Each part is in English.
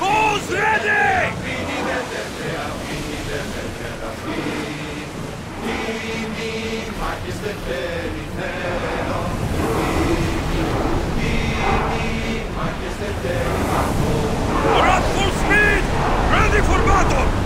Who's ready? We're at full speed! Ready for battle!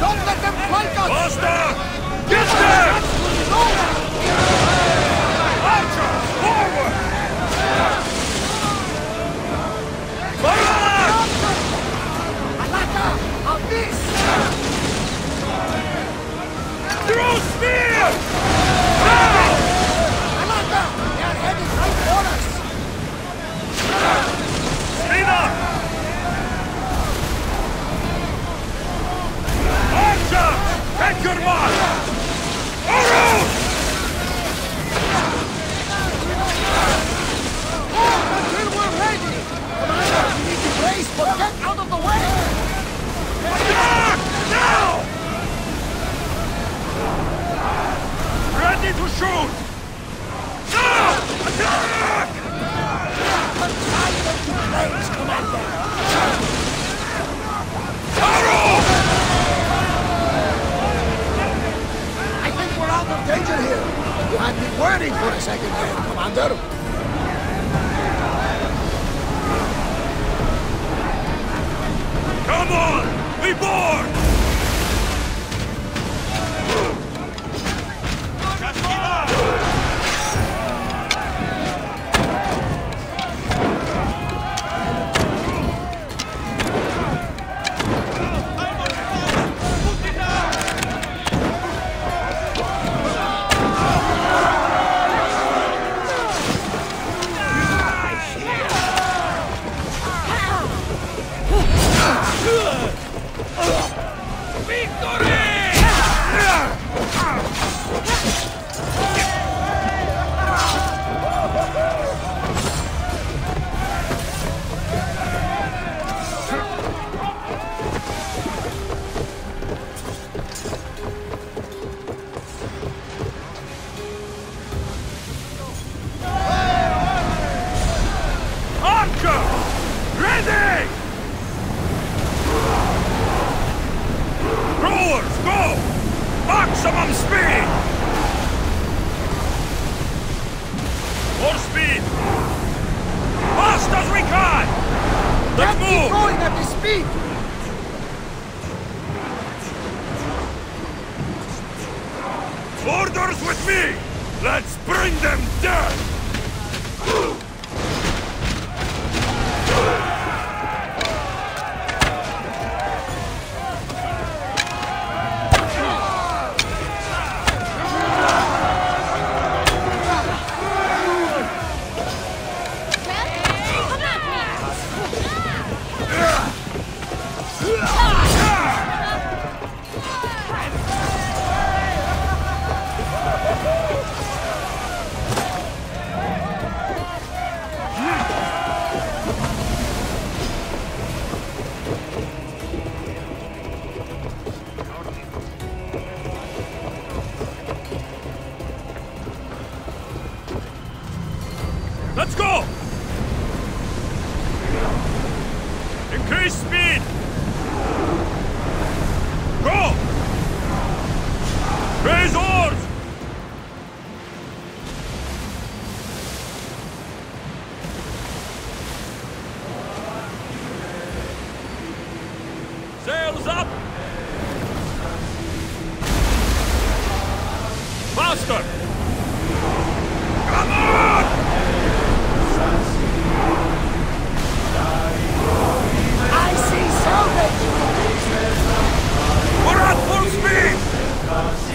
Don't let them fight us! Basta! I think we're out of danger here! You had me worried for a second there, Commander! Go! Maximum speed! Increase speed! Go! Raise oars! Sails up! Faster! Come on! We're at full speed!